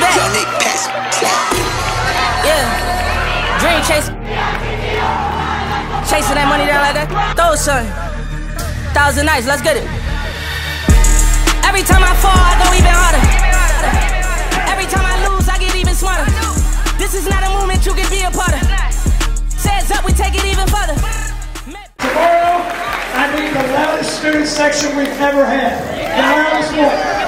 back. Yeah. Dream chase. Chasing that money down like that. Throw son. Thousand nights, let's get it. Every time I fall, I go even harder. Every time I lose, I get even smarter. This is not a movement you can be a part of. Says up, we take it even further. Tomorrow, I need the loudest student section we've ever had. The loudest one.